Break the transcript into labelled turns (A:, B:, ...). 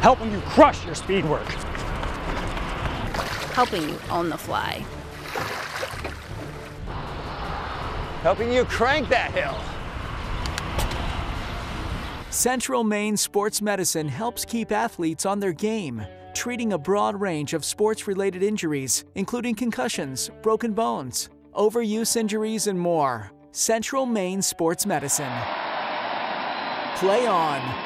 A: helping you crush your speed work.
B: Helping you on the fly.
C: Helping you crank that hill.
D: Central Maine Sports Medicine helps keep athletes on their game, treating a broad range of sports related injuries, including concussions, broken bones, overuse injuries, and more. Central Maine Sports Medicine. Play on.